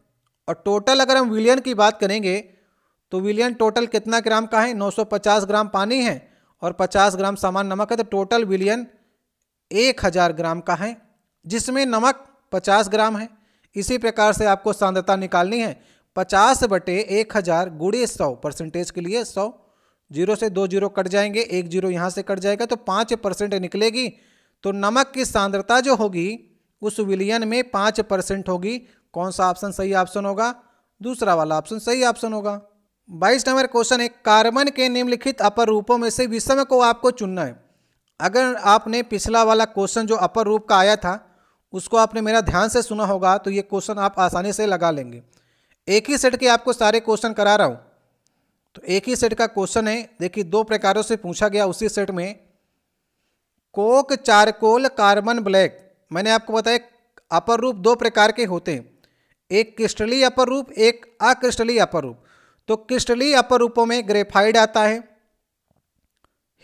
और टोटल अगर हम विलियन की बात करेंगे तो विलियन टोटल कितना ग्राम का है? 950 ग्राम पानी है, और 50 ग्राम सामान नमक है तो टोटल विलियन 1000 ग्राम का है, जिसमें नमक 50 ग्राम है। इसी प्रकार से आपको सांद्रता निकालनी है 50 बटे एक हज़ार गुड़े सौ, परसेंटेज के लिए 100 ज़ीरो से दो ज़ीरो कट जाएँगे, एक ज़ीरो यहाँ से कट जाएगा तो पाँच परसेंट निकलेगी। तो नमक की सांद्रता जो होगी, उस विलियन में पाँच परसेंट होगी। कौन सा ऑप्शन सही ऑप्शन होगा? दूसरा वाला ऑप्शन सही ऑप्शन होगा। बाईस नंबर क्वेश्चन है, कार्बन के निम्नलिखित अपर रूपों में से विषम को आपको चुनना है। अगर आपने पिछला वाला क्वेश्चन जो अपर रूप का आया था, उसको आपने मेरा ध्यान से सुना होगा तो ये क्वेश्चन आप आसानी से लगा लेंगे। एक ही सेट के आपको सारे क्वेश्चन करा रहा हूँ। तो एक ही सेट का क्वेश्चन है। देखिए, दो प्रकारों से पूछा गया उसी सेट में। Coke, charcoal, carbon, black. मैंने आपको बताया, अपर रूप दो प्रकार के होते हैं। एक क्रिस्टली अपर रूप, एक अक्रिस्टली अपर रूप। तो क्रिस्टली अपर रूपों में ग्रेफाइड आता है,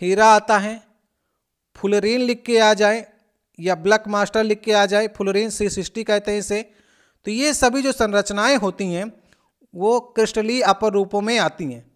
हीरा आता है फुलरीन लिख के आ जाए, या ब्लैक मास्टर लिख के आ जाए फुलरीन सी सिक्सटी कहते हैं इसे। तो ये सभी जो संरचनाएँ होती हैं, वो क्रिस्टली अपर रूपों में आती हैं।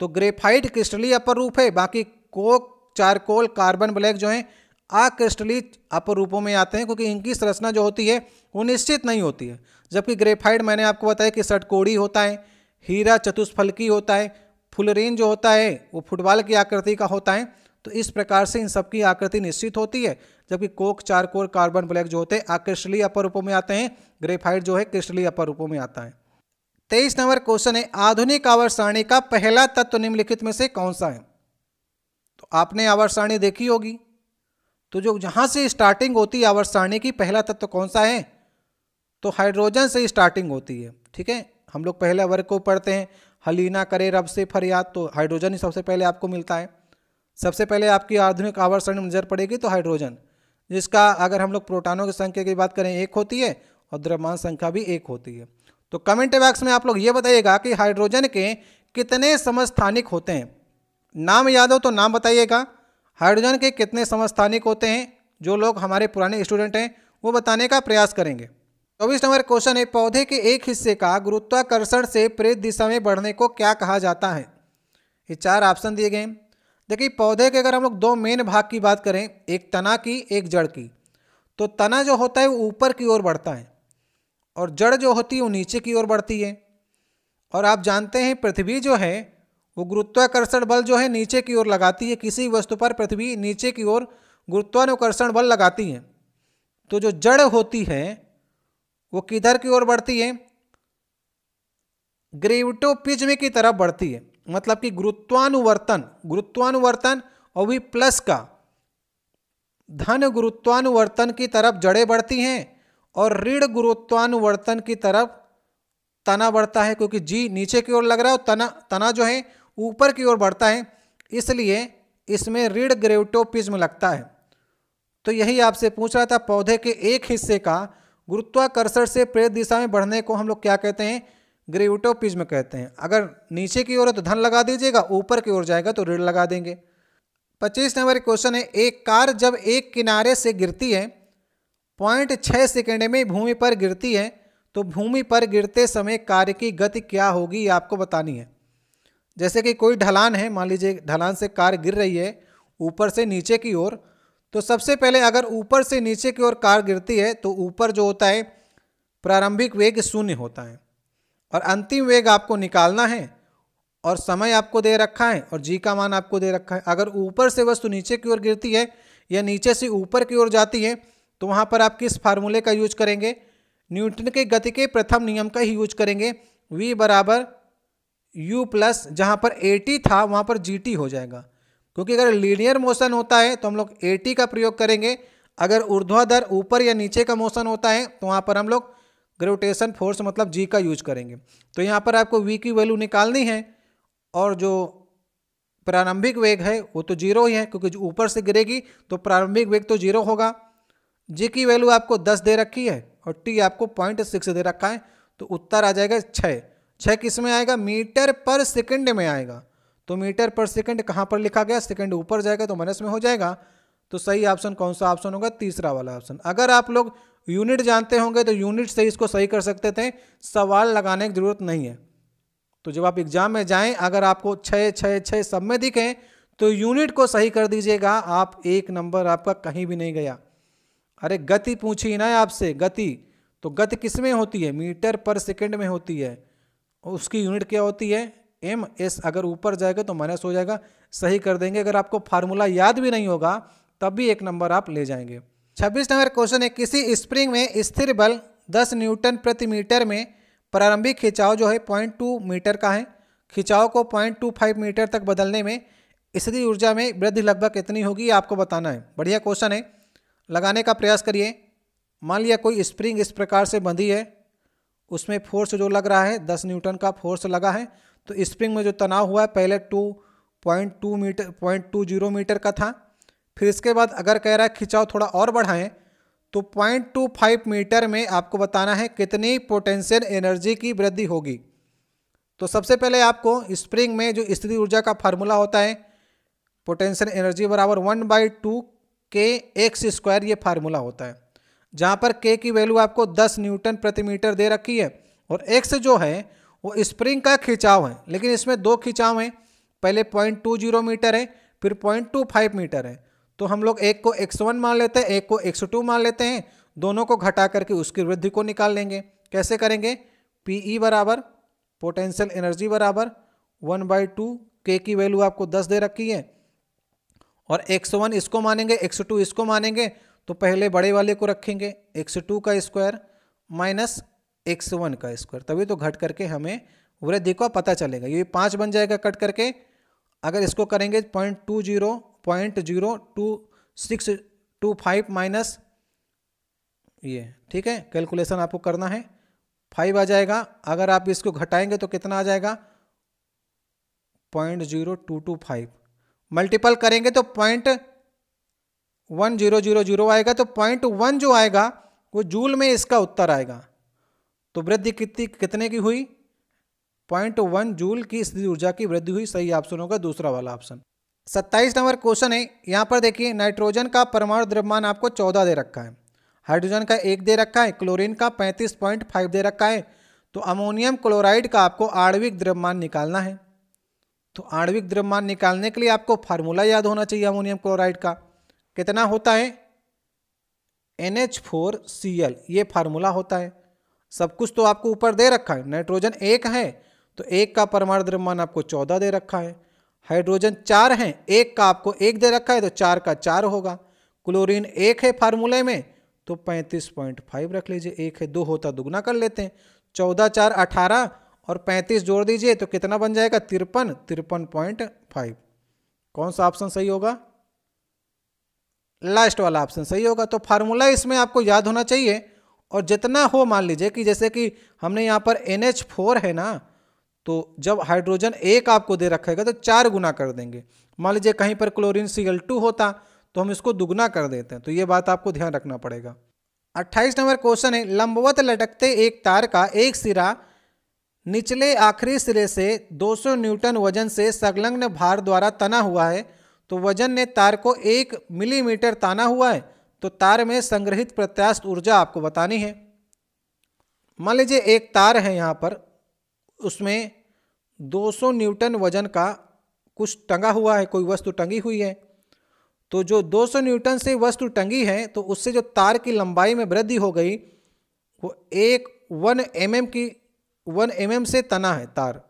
तो ग्रेफाइट क्रिस्टली अपर रूप है, बाकी कोक चारकोल कार्बन ब्लैक जो हैं अक्रिस्टली अपर रूपों में आते हैं, क्योंकि इनकी संरचना जो होती है, वो निश्चित नहीं होती है। जबकि ग्रेफाइट मैंने आपको बताया कि सटकोड़ी होता है, हीरा चतुष्फलकी होता है फुलरीन जो होता है, वो फुटबॉल की आकृति का होता है तो इस प्रकार से इन सबकी आकृति निश्चित होती है, जबकि कोक चारकोल कार्बन ब्लैक जो होते हैं अक्रिस्टली अपर रूपों में आते हैं ग्रेफाइट जो है क्रिस्टली अपर रूपों में आता है। तेईस नंबर क्वेश्चन है, आधुनिक आवर्त सारणी का पहला तत्व निम्नलिखित में से कौन सा है? तो आपने आवर्त सारणी देखी होगी। तो जो जहाँ से स्टार्टिंग होती है आवर्त सारणी की पहला तत्व कौन सा है? तो हाइड्रोजन से स्टार्टिंग होती है, ठीक है? हम लोग पहले वर्ग को पढ़ते हैं, हलीना करे रब से फरियाद तो हाइड्रोजन ही सबसे पहले आपको मिलता है। सबसे पहले आपकी आधुनिक आवर्त सारणी नज़र पड़ेगी तो हाइड्रोजन जिसका अगर हम लोग प्रोटानों की संख्या की बात करें, एक होती है, और द्रव्यमान संख्या भी एक होती है। तो कमेंट बॉक्स में आप लोग ये बताइएगा कि हाइड्रोजन के कितने समस्थानिक होते हैं? नाम याद हो तो नाम बताइएगा। हाइड्रोजन के कितने समस्थानिक होते हैं? जो लोग हमारे पुराने स्टूडेंट हैं, वो बताने का प्रयास करेंगे। चौबीस नंबर क्वेश्चन है, पौधे के एक हिस्से का गुरुत्वाकर्षण से प्रेत दिशा में बढ़ने को क्या कहा जाता है? ये चार ऑप्शन दिए गए देखिए, पौधे के अगर हम लोग दो मेन भाग की बात करें, एक तना की, एक जड़ की तो तना जो होता है वो ऊपर की ओर बढ़ता है। और जड़ जो होती है वो नीचे की ओर बढ़ती है। और आप जानते हैं पृथ्वी जो है, वो गुरुत्वाकर्षण बल जो है नीचे की ओर लगाती है। किसी वस्तु पर पृथ्वी नीचे की ओर गुरुत्वानुकर्षण बल लगाती है। तो जो जड़ होती है, वो किधर की ओर बढ़ती है? ग्रेविटोपिज्म की तरफ़ बढ़ती है। मतलब कि गुरुत्वानुवर्तन गुरुत्वानुवर्तन और भी प्लस का, धन गुरुत्वानुवर्तन की तरफ़ जड़ें बढ़ती हैं। और ऋण गुरुत्वानुवर्तन की तरफ़ तना बढ़ता है, क्योंकि जी नीचे की ओर लग रहा है और तना तना जो है ऊपर की ओर बढ़ता है, इसलिए इसमें ऋण ग्रेविटोपिज्म लगता है। तो यही आपसे पूछ रहा था, पौधे के एक हिस्से का गुरुत्वाकर्षण से प्रेत दिशा में बढ़ने को हम लोग क्या कहते हैं? ग्रेविटोपिज्म कहते हैं। अगर नीचे की ओर है तो धन लगा दीजिएगा, ऊपर की ओर जाएगा तो ऋण लगा देंगे। पच्चीस नंबर क्वेश्चन है, एक कार जब एक किनारे से गिरती है पॉइंट छः सेकेंड में भूमि पर गिरती है तो भूमि पर गिरते समय कार्य की गति क्या होगी आपको बतानी है। जैसे कि कोई ढलान है, मान लीजिए ढलान से कार गिर रही है ऊपर से नीचे की ओर तो सबसे पहले अगर ऊपर से नीचे की ओर कार गिरती है तो ऊपर जो होता है, प्रारंभिक वेग शून्य होता है। और अंतिम वेग आपको निकालना है, और समय आपको दे रखा है, और जी का मान आपको दे रखा है। अगर ऊपर से वस्तु नीचे की ओर गिरती है, या नीचे से ऊपर की ओर जाती है तो वहाँ पर आप किस फार्मूले का यूज़ करेंगे? न्यूटन के गति के प्रथम नियम का ही यूज़ करेंगे। V बराबर u प्लस जहाँ पर टी था, वहाँ पर टी हो जाएगा। क्योंकि अगर लीनियर मोशन होता है तो हम लोग ए का प्रयोग करेंगे। अगर ऊर्ध्वाधर ऊपर या नीचे का मोशन होता है तो वहाँ पर हम लोग ग्रेविटेशन फोर्स मतलब जी का यूज़ करेंगे। तो यहाँ पर आपको वी की वैल्यू निकालनी है, और जो प्रारंभिक वेग है, वो तो ज़ीरो ही है, क्योंकि ऊपर से गिरेगी तो प्रारंभिक वेग तो ज़ीरो होगा। जी की वैल्यू आपको दस दे रखी है और टी आपको पॉइंट सिक्स दे रखा है तो उत्तर आ जाएगा छः छः किसमें आएगा? मीटर पर सेकंड में आएगा। तो मीटर पर सेकंड कहाँ पर लिखा गया? सेकंड ऊपर जाएगा तो माइनस में हो जाएगा। तो सही ऑप्शन कौन सा ऑप्शन होगा? तीसरा वाला ऑप्शन अगर आप लोग यूनिट जानते होंगे तो यूनिट से इसको सही कर सकते थे। सवाल लगाने की ज़रूरत नहीं है। तो जब आप एग्ज़ाम में जाएँ, अगर आपको छः छः छः सब में दिखें तो यूनिट को सही कर दीजिएगा। आप एक नंबर आपका कहीं भी नहीं गया। अरे गति पूछी ना आपसे, गति। तो गति किसमें होती है? मीटर पर सेकंड में होती है। उसकी यूनिट क्या होती है? M, S. अगर ऊपर जाएगा तो माइनस हो जाएगा। सही कर देंगे। अगर आपको फार्मूला याद भी नहीं होगा, तब भी एक नंबर आप ले जाएँगे। छब्बीस नंबर क्वेश्चन है, किसी स्प्रिंग में स्थिर बल 10 न्यूटन प्रति मीटर में प्रारंभिक खिंचाव जो है, पॉइंट टू मीटर का है। खिंचाव को पॉइंट टू फाइव मीटर तक बदलने में स्थिति ऊर्जा में वृद्धि लगभग कितनी होगी, आपको बताना है। बढ़िया क्वेश्चन है। लगाने का प्रयास करिए। मान लिया कोई स्प्रिंग इस प्रकार से बंधी है, उसमें फोर्स जो लग रहा है, दस न्यूटन का फोर्स लगा है तो स्प्रिंग में जो तनाव हुआ है, पहले two point two metre, point two zero metre का था, फिर इसके बाद अगर कह रहा है खिंचाव थोड़ा और बढ़ाएँ तो पॉइंट टू फाइव मीटर में आपको बताना है कितनी पोटेंशियल एनर्जी की वृद्धि होगी। तो सबसे पहले आपको स्प्रिंग में जो स्थिति ऊर्जा का फार्मूला होता है, पोटेंशियल एनर्जी बराबर वन बाई टू के एक्स स्क्वायर ये फार्मूला होता है, जहाँ पर के की वैल्यू आपको 10 न्यूटन प्रति मीटर दे रखी है, और एक्स जो है, वो स्प्रिंग का खिंचाव है, लेकिन इसमें दो खिंचाव हैं। पहले पॉइंट टू ज़ीरो मीटर है, फिर पॉइंट टू फाइव मीटर है। तो हम लोग एक को एक्स वन मान लेते हैं, एक को एक्स टू मान लेते हैं, दोनों को घटा करके उसकी वृद्धि को निकाल लेंगे। कैसे करेंगे? पी ई e बराबर पोटेंशियल एनर्जी बराबर वन बाई टू के की वैल्यू आपको दस दे रखी है और एक्स वन इसको मानेंगे एक्स टू इसको मानेंगे तो पहले बड़े वाले को रखेंगे एक्स टू का स्क्वायर माइनस एक्स वन का स्क्वायर। तभी तो घट करके हमें वृद्धि का पता चलेगा। ये पाँच बन जाएगा कट करके। अगर इसको करेंगे point two zero, point zero two six two five minus ये, ठीक है? कैलकुलेशन आपको करना है। फाइव आ जाएगा। अगर आप इसको घटाएँगे तो कितना आ जाएगा? Point zero two two five. Multiple करेंगे तो point one zero zero zero आएगा तो पॉइंट वन जो आएगा, वो जूल में इसका उत्तर आएगा। तो वृद्धि कितनी, कितने की हुई? पॉइंट वन जूल की स्थिति ऊर्जा की वृद्धि हुई, सही ऑप्शन होगा, दूसरा वाला ऑप्शन सत्ताईस नंबर क्वेश्चन है, यहाँ पर देखिए नाइट्रोजन का परमाणु द्रव्यमान आपको चौदह दे रखा है। हाइड्रोजन का एक दे रखा है क्लोरीन का पैंतीस पॉइंट फाइव दे रखा है। तो अमोनियम क्लोराइड का आपको आणविक द्रव्यमान निकालना है। तो आणविक द्रव्यमान निकालने के लिए आपको फार्मूला याद होना चाहिए अमोनियम क्लोराइड का। कितना होता है? N H four C L ये फार्मूला होता है। सब कुछ तो आपको ऊपर दे रखा है। नाइट्रोजन एक है तो एक का परमाणु द्रव्यमान आपको चौदह दे रखा है। हाइड्रोजन चार हैं, एक का आपको एक दे रखा है तो चार का चार होगा। क्लोरीन एक है फार्मूले में तो पैंतीस पॉइंट फाइव रख लीजिए। एक है दो होता, दुगना कर लेते हैं। चौदह चार अठारह और पैंतीस जोड़ दीजिए तो कितना बन जाएगा? तिरपन तिरपन पॉइंट फाइव। कौन सा ऑप्शन सही होगा? लास्ट वाला ऑप्शन सही होगा। तो फार्मूला इसमें आपको याद होना चाहिए। और जितना हो, मान लीजिए कि जैसे कि हमने यहाँ पर एन एच फोर है ना तो जब हाइड्रोजन एक आपको दे रखेगा तो चार गुना कर देंगे। मान लीजिए कहीं पर क्लोरीन सी एल टू होता तो हम इसको दुगना कर देते हैं। तो ये बात आपको ध्यान रखना पड़ेगा। अट्ठाईस नंबर क्वेश्चन है, लंबवत लटकते एक तार का एक सिरा निचले आखिरी सिरे से 200 न्यूटन वज़न से संलग्न भार द्वारा तना हुआ है तो वज़न ने तार को एक मिलीमीटर ताना हुआ है तो तार में संग्रहित प्रत्यास्थ ऊर्जा आपको बतानी है। मान लीजिए एक तार है यहाँ पर, उसमें 200 न्यूटन वज़न का कुछ टंगा हुआ है, कोई वस्तु टंगी हुई है तो जो 200 न्यूटन से वस्तु टंगी है तो उससे जो तार की लंबाई में वृद्धि हो गई, वो एक वन एम की वन एम से तना है, तार।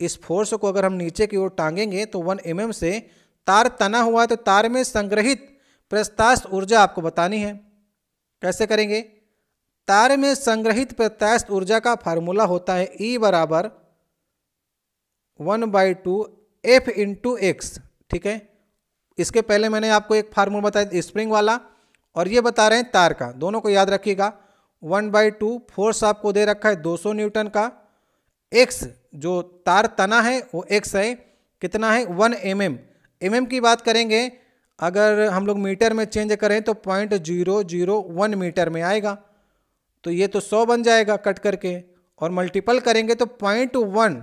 इस फोर्स को अगर हम नीचे की ओर टांगेंगे तो वन एम से तार तना हुआ है तो तार में संग्रहित प्रस्ताश ऊर्जा आपको बतानी है। कैसे करेंगे? तार में संग्रहित प्रत्यास्थ ऊर्जा का फार्मूला होता है ई e बराबर one by two F into x ठीक है? इसके पहले मैंने आपको एक फार्मूला बताया, स्प्रिंग वाला, और ये बता रहे हैं तार का। दोनों को याद रखिएगा। वन बाई टू फोर्स आपको दे रखा है 200 न्यूटन का। एक्स जो तार तना है, वो एक्स है। कितना है? One M M M M की बात करेंगे, अगर हम लोग मीटर में चेंज करें तो point zero zero one metre में आएगा। तो ये तो सौ बन जाएगा कट करके। और मल्टीपल करेंगे तो पॉइंट वन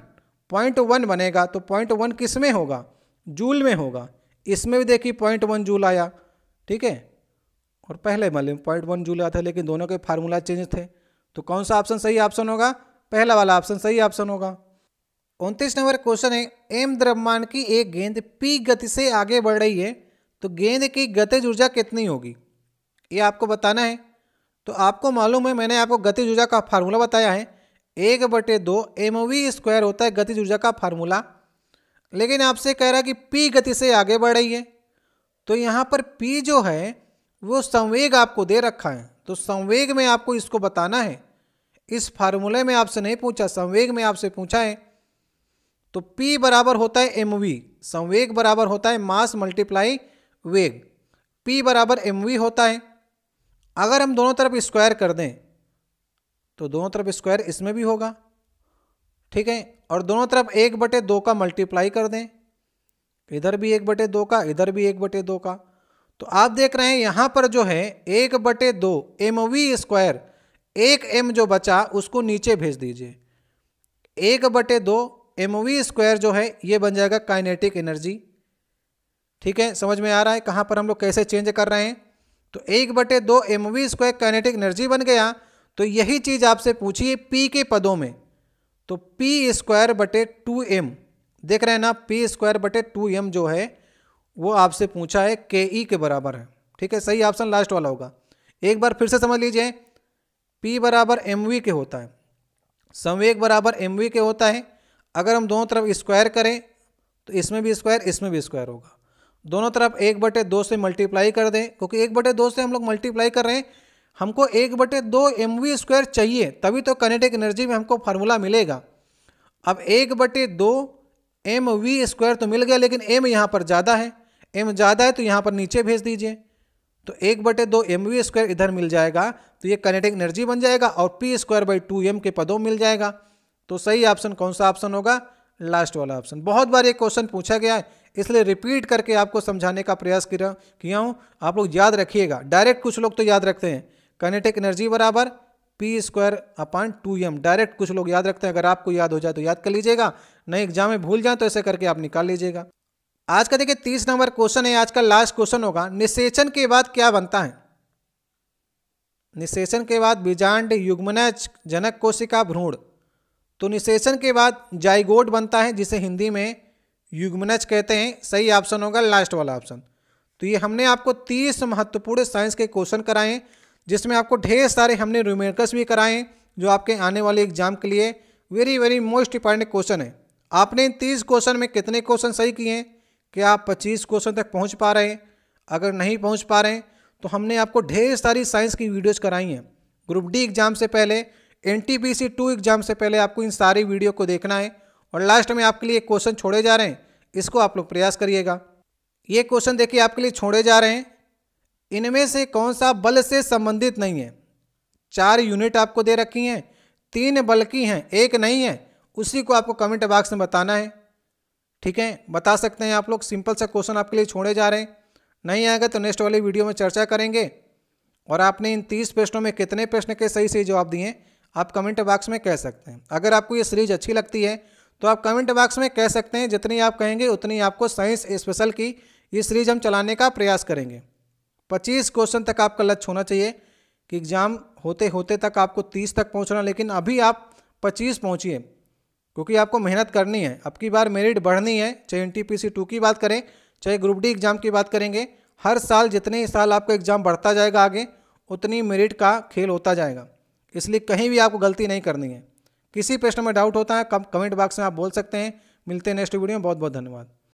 पॉइंट वन बनेगा। तो पॉइंट वन किसमें होगा? जूल में होगा। इसमें भी देखिए पॉइंट वन जूल आया। ठीक है? और पहले मतलब पॉइंट वन जूल था, लेकिन दोनों के फार्मूला चेंज थे। तो कौन सा ऑप्शन सही ऑप्शन होगा? पहला वाला ऑप्शन सही ऑप्शन होगा। उनतीस नंबर क्वेश्चन है एम द्रव्यमान की एक गेंद पी गति से आगे बढ़ रही है तो गेंद की गतिज ऊर्जा कितनी होगी? ये आपको बताना है। तो आपको मालूम है, मैंने आपको गतिज ऊर्जा का फार्मूला बताया है। एक बटे दो एम वी स्क्वायर होता है गतिज ऊर्जा का फार्मूला लेकिन आपसे कह रहा है कि पी गति से आगे बढ़ रही है। तो यहाँ पर पी जो है वो संवेग आपको दे रखा है तो संवेग में आपको इसको बताना है। इस फार्मूले में आपसे नहीं पूछा, संवेग में आपसे पूछा है तो P बराबर होता है एम संवेग बराबर होता है मास मल्टीप्लाई वेग। P बराबर एम होता है। अगर हम दोनों तरफ़ स्क्वायर कर दें तो दोनों तरफ़ स्क्वायर इसमें भी होगा, ठीक है? और दोनों तरफ़ एक बटे दो का मल्टीप्लाई कर दें, इधर भी एक बटे दो का, इधर भी एक बटे दो का तो आप देख रहे हैं, यहाँ पर जो है, एक बटे दो एम वी स्क्वायर, एक एम जो बचा उसको नीचे भेज दीजिए। एक बटे दो एम वी स्क्वायर जो है, ये बन जाएगा काइनेटिक एनर्जी। ठीक है, समझ में आ रहा है कहाँ पर हम लोग कैसे चेंज कर रहे हैं? तो एक बटे दो M V square kinetic energy बन गया तो यही चीज़ आपसे पूछिए पी के पदों में। तो पी स्क्वायर बटे टू एम, देख रहे हैं ना, पी स्क्वायर बटे टू एम जो है वो आपसे पूछा है के ई के बराबर है। ठीक है, सही ऑप्शन लास्ट वाला होगा। एक बार फिर से समझ लीजिए P बराबर एम वी के होता है। संवेग बराबर एम वी के होता है। अगर हम दोनों तरफ़ स्क्वायर करें तो इसमें भी स्क्वायर इसमें भी स्क्वायर होगा। दोनों तरफ़ एक बटे दो से मल्टीप्लाई कर दें, क्योंकि एक बटे दो से हम लोग मल्टीप्लाई कर रहे हैं। हमको एक बटे दो एम वी स्क्वायर चाहिए, तभी तो कनेटिक एनर्जी में हमको फार्मूला मिलेगा। अब एक बटे दो एम वी स्क्वायर तो मिल गया, लेकिन एम यहाँ पर ज़्यादा है। एम ज़्यादा है तो यहाँ पर नीचे भेज दीजिए। तो एक बटे दो एम वी स्क्वायर इधर मिल जाएगा तो ये कनेटिक एनर्जी बन जाएगा और P square by two M के पदों मिल जाएगा। तो सही ऑप्शन कौन सा ऑप्शन होगा? लास्ट वाला ऑप्शन बहुत बार ये क्वेश्चन पूछा गया है, इसलिए रिपीट करके आपको समझाने का प्रयास किया हूँ। आप लोग याद रखिएगा। डायरेक्ट कुछ लोग तो याद रखते हैं। कनेटिक एनर्जी बराबर P square upon two M direct कुछ लोग याद रखते हैं। अगर आपको याद हो जाए तो याद कर लीजिएगा। नहीं एग्ज़ाम में भूल जाए तो ऐसे करके आप निकाल लीजिएगा। आज का देखिए तीस नंबर क्वेश्चन है, आज का लास्ट क्वेश्चन होगा। निषेचन के बाद क्या बनता है? निषेचन के बाद बीजांड युग्मनज जनक कोशिका भ्रूण। तो निषेचन के बाद जाइगोड बनता है, जिसे हिंदी में युग्मनज कहते हैं। सही ऑप्शन होगा लास्ट वाला ऑप्शन तो ये हमने आपको तीस महत्वपूर्ण साइंस के क्वेश्चन कराए हैं, जिसमें आपको ढेर सारे हमने रूमेरकस भी कराए हैं, जो आपके आने वाले एग्ज़ाम के लिए very very most important question है। आपने इन तीस क्वेश्चन में कितने क्वेश्चन सही किए हैं? कि आप पच्चीस क्वेश्चन तक पहुँच पा रहे हैं। अगर नहीं पहुँच पा रहे हैं तो हमने आपको ढेर सारी साइंस की वीडियोज़ कराई हैं। ग्रुप डी एग्ज़ाम से पहले N T P C two exam से पहले आपको इन सारी वीडियो को देखना है और लास्ट में आपके लिए क्वेश्चन छोड़े जा रहे हैं। इसको आप लोग प्रयास करिएगा। ये क्वेश्चन देखिए, आपके लिए छोड़े जा रहे हैं। इनमें से कौन सा बल से संबंधित नहीं है? चार यूनिट आपको दे रखी हैं, तीन बल की हैं, एक नहीं है। उसी को आपको कमेंट बॉक्स में बताना है। ठीक है? बता सकते हैं आप लोग, सिंपल सा क्वेश्चन आपके लिए छोड़े जा रहे हैं। नहीं आएगा तो नेक्स्ट वाली वीडियो में चर्चा करेंगे। और आपने इन तीस प्रश्नों में कितने प्रश्न के सही सही जवाब दिए आप कमेंट बॉक्स में कह सकते हैं। अगर आपको ये सीरीज़ अच्छी लगती है तो आप कमेंट बॉक्स में कह सकते हैं, जितनी आप कहेंगे, उतनी आपको साइंस स्पेशल की ये सीरीज़ हम चलाने का प्रयास करेंगे। पच्चीस क्वेश्चन तक आपका लक्ष्य होना चाहिए कि एग्ज़ाम होते होते तक आपको तीस तक पहुँचना, लेकिन अभी आप पच्चीस पहुंचिए। क्योंकि आपको मेहनत करनी है। अब की बार मेरिट बढ़नी है, चाहे N T P C two की बात करें, चाहे ग्रुप डी एग्ज़ाम की बात करेंगे, हर साल जितने ही साल आपका एग्ज़ाम बढ़ता जाएगा आगे, उतनी मेरिट का खेल होता जाएगा। इसलिए कहीं भी आपको गलती नहीं करनी है। किसी प्रश्न में डाउट होता है कमेंट बॉक्स में आप बोल सकते हैं। मिलते हैं नेक्स्ट वीडियो में। बहुत बहुत धन्यवाद।